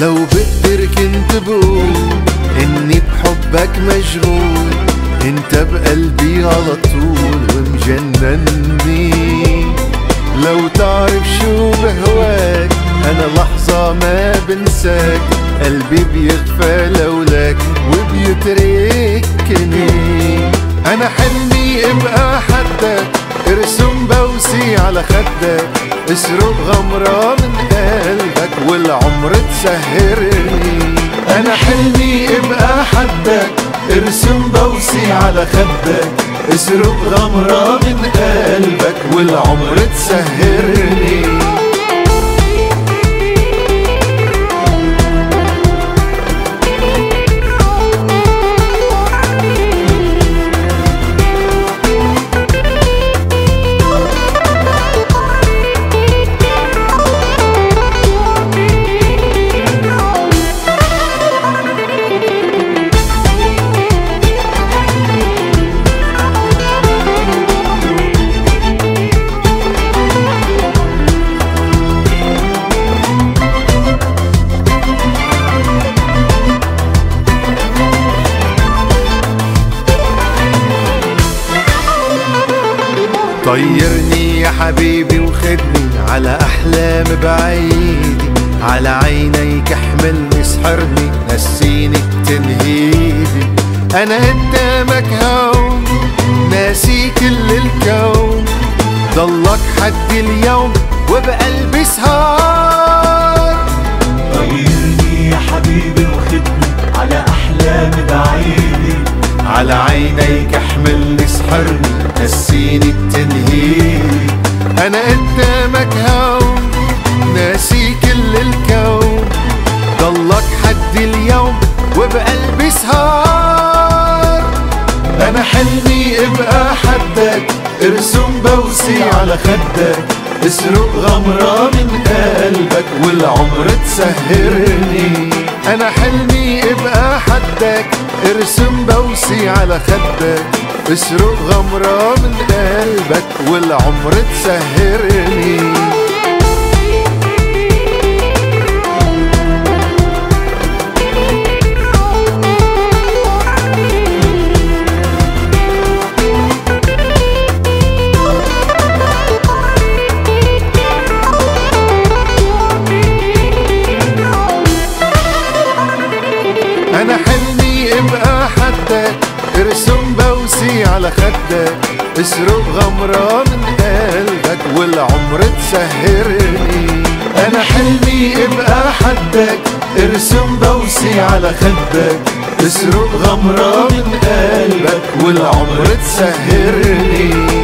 لو بقدر كنت بقول اني بحبك مشغول انت بقلبي على طول ومجنني. لو تعرف شو بهواك أنا لحظة ما بنساك قلبي بيغفى لولاك وبيتركني. أنا حلمي ابقى حدك ارسم بوسي على خدك. اسرق غمرة من قلبك والعمر تسهرني. أنا حلمي ابقى حدك. ارسم بوسي على خدك. اسرق غمرة من قلبك والعمر تسهرني. طيرني يا حبيبي وخدني على أحلام بعيدي على عينيك احملني سحرني نسيني تنهيدي. أنا قدامك هون ناسي كل الكون. ضلك حد اليوم وبقلبي سهار طيرني يا حبيبي وخدني على أحلام بعيدي على عينيك احملني سحرني نسيني التنهيد. أنا قدامك هون ناسي كل الكون. ضلك حد اليوم وبقلبي سهار. أنا حلمي ابقى حدك ارسم بوسي على خدك. اسرق غمرة من قلبك والعمر تسهرني. أنا حلمي ابقى حدك ارسم بوسي على خدك. اسرق غمرة من قلبك والعمر تسهرني. أنا حلمي ابقى حدك ارسم بوسي على خدك اسرق غمرة من قلبك والعمر تسهرني. أنا حلمي ابقى حدك ارسم بوسي على خدك. اسرق غمرة من قلبك والعمر تسهرني.